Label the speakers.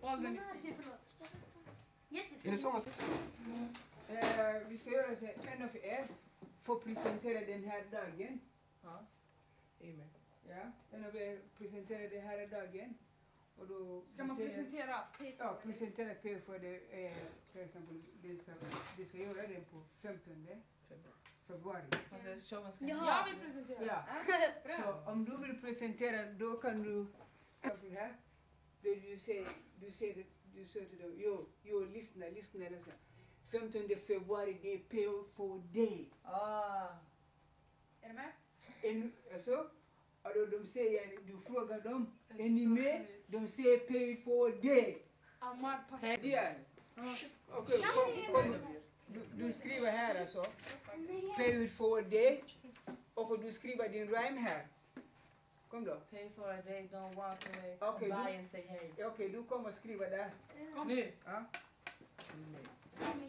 Speaker 1: Organifint.
Speaker 2: Är det så man ska...
Speaker 3: Eh, vi ska göra så här, en av er får presentera den här dagen. Ja.
Speaker 2: Amen.
Speaker 3: Ja, en av er presenterar den här dagen. Och då
Speaker 1: Ska man presentera?
Speaker 3: Ja, presentera P för det. Eh, till exempel, det ska, det ska göra det på 15 februari.
Speaker 2: Ska...
Speaker 1: Jag vill presentera.
Speaker 3: Ja.
Speaker 1: Bra.
Speaker 3: Så om du vill presentera, då kan du... exempel här, där du säger, du säger, du säger till dem, jo, jo, lyssna, lyssna. lyssna. 15 februari, det er är P4 day.
Speaker 2: Ah.
Speaker 1: Är du med?
Speaker 3: En, alltså, och då de säger, du frågar dem, är er ni med? De säger P4 day.
Speaker 1: Ammar, passa.
Speaker 3: Dian. Okej, kom, kom. Du, du skriver här alltså, P4 day. Och du skriver din rhyme här. Kom då.
Speaker 2: Pay for a day, don't walk away.
Speaker 3: Okay,
Speaker 2: Come by
Speaker 3: du-
Speaker 2: and say hey.
Speaker 3: Okej, du kommer skriva där.
Speaker 1: Kom.
Speaker 3: Ja.
Speaker 2: Nej.
Speaker 4: Jag är illamående.